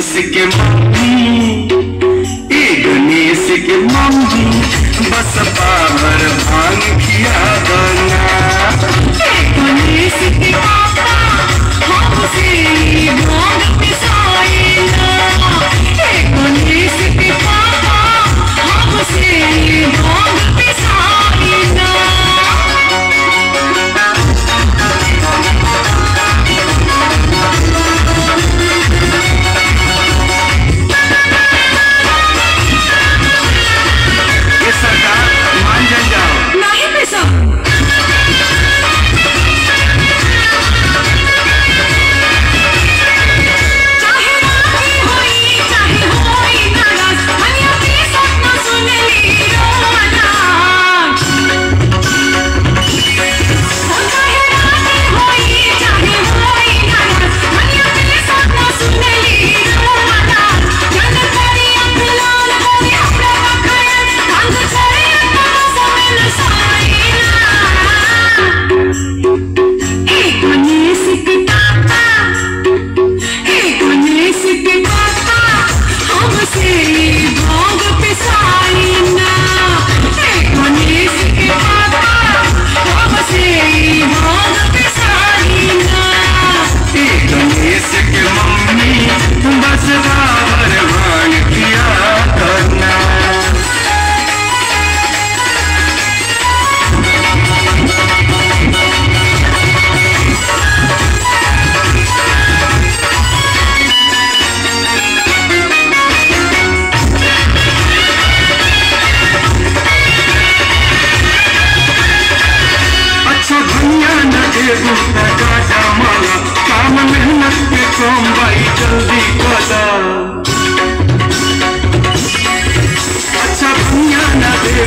इसके मम्मी ये गणेश के मम्मी बस पाप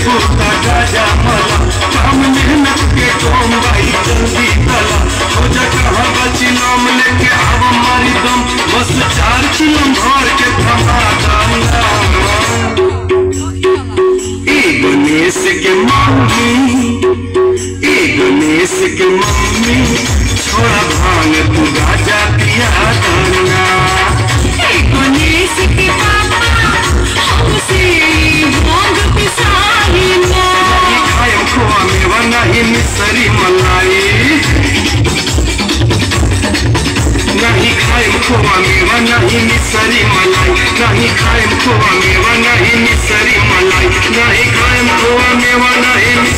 से उसका राजा मला हम मेहनत के तो भाई जल्दी तला। हो जा कहाँ बची नाम ले Na hi kaim my mewa na hi misari malai na